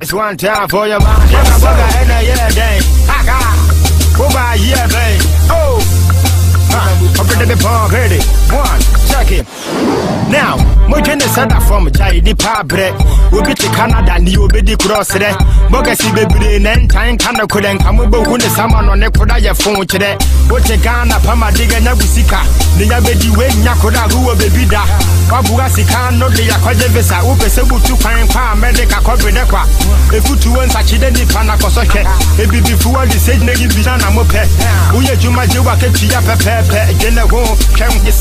It's one time for your mind. Yeah, my brother, and a yeah, dang. Ha ha. Go by, yeah, bang. Oh. I'm ready to ready. One, check it. Now, mojo ne sada from jai di pabre. Obi te Canada ni obi di cross re. Bogasi bebre na ntan kana koden kamo be hu ne sama no ne koda ye fon kire. O te Ghana pama diga nya busika. Ne nya be di we nya koda hu bebi da. Wabuga sika no de yakwaje visa. Wo pese butu kwan kwa kwa. Sa chide ni pana ne gibi na mo pe. Wo ye juma je wa ke tia pepe pɛ gyene ho twɛn gye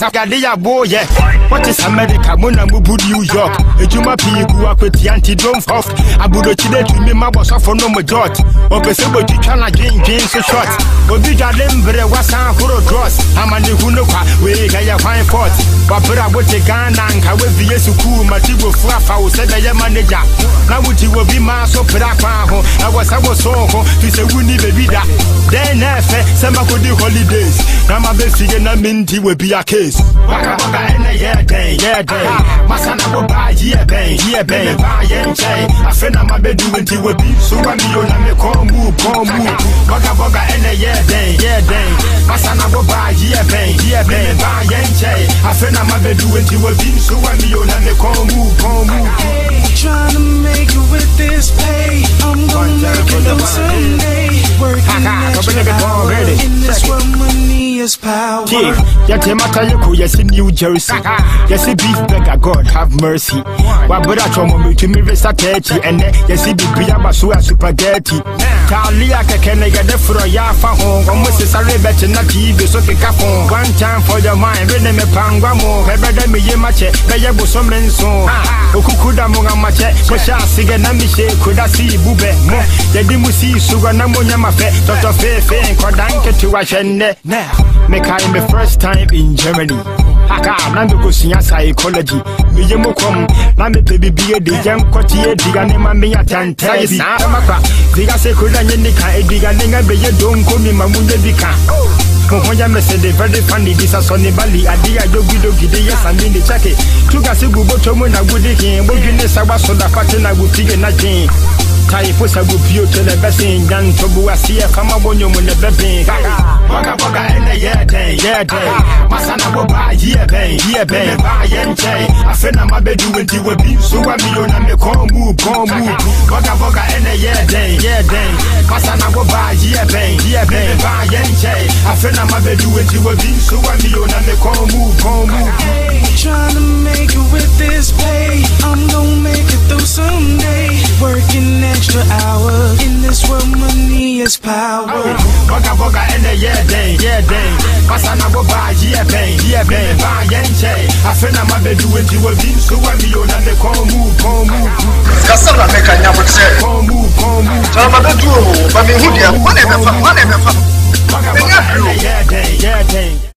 yɛ wɔte sɛ amerika mo na mobu new york. Adwuma pii gu akwatia nti domfof aburokyire tumi ma bɔsɔfo no mo jot. Ɔpɛ sɛ bɔtwitwa na dwendwen so short obi dwade mbere wasan horo dros. Amanehu no kwa wei ɛyɛ hwan fort. Wabere a wote ghana nka wabie sukuu mate bofu afa wo sɛ bɛyɛ manager. Na woti wɔ bi ma so pra kwan ho ɛwɔ sɛ wo so ho. Fi sɛ wuni baabi da. Dɛn na ɛfɛ sɛ makɔdi holidays. Na mabɛfie na menti wɔ bi a case. Waka waka ɛnɛ yɛ dɛn yɛ dɛn masana wo baa yɛ bɛn yɛ bɛn baa yɛ nkyɛn afe na mabɛdi wo nti wɔ bi so wa mi yo na me kɔn mu kɔn mu waka waka ɛnɛ yɛ dɛn yɛ dɛn masana wo baa yɛ bɛn yɛ bɛn baa yɛ nkyɛn afe na mabɛdi wo nti wɔ bi so wa mi yo na me kɔn mu kɔn mu Trying to make it with this pay. I'm gonna make it though someday. Working extra hours in this money is power. Chief, yɛte mata yɛkɔ yɛse New Jersey. Yɛse beef burger God have mercy. Wabere atwɔmɔ metumi resa tɛɛkyi ɛnɛ yɛse bibia ba so a supageti taale a kɛkɛ no yɛde forɔ yɛafa ho ɔmo sesare bɛkye na tv so keka ko one time for your mind rene me pangwa mo. Ɛbɛdɛ meye makyɛ bɛyɛ bosome nso okuku da mo ngamakyɛ mohyɛ asegɛ na mehyɛ koda sii bubɛ mo. Yɛde mu sii sugɔ na monyama fɛ tɔtɔ feefee nkɔda nketewa hwɛ nnɛ mekae me first time in germany. Aka na mekɔsua psychology. Meyɛ mu kɔm na mepɛ bibie de gyɛ nkɔteɛ diga ne ma menya tɛntɛɛ bi ɛmakwa diga sɛ koda nyɛ nika ɛdiga ne nga bɛyɛ donko mi ma munyɛ bi ka mo ho yɛ mese de very funny. Bisa sɔ ne bali ade a yogidogide yɛ sami ne kyɛke tuga se gu bɔtɔ mu na wode hee bodwene sɛ woasɔ da fate na wofie na gyee tayi fo sago pio to ne bɛsen nyan tobo aseɛ fama bɔnyɔ mu ne bɛben bɔga bɔga ɛnɛ yɛ dɛn yɛ dɛn masana wo baa yɛ bɛn yɛ bɛn baa yɛ nkyɛn afe na mabɛdi wo nti wɔ bi. So wa mi yo na me kɔn mu kɔn mu bɔga bɔga ɛnɛ yɛ dɛn yɛ dɛn masana wo baa yɛ bɛn yɛ bɛn baa yɛ nkyɛn afe na mabɛdi wo nti wɔ bi. So wa mi yo na me kɔn mu kɔn Trying to make it with this pay. I'm gonna make hours in this world, money is power. Borga borga ene ye den ye den Masana wo ba ye ben ye ben ba ye nche Afena ma bedu enti wo bi so wa mi yo na me kon mu kon mu kasa na meka nya bo sɛ kon mu kon mu sɛ mabɛduru o ba mehu deɛ wɔne bɛfa wɔne bɛfa Borga Menya borga hwee o. ene ye den ye den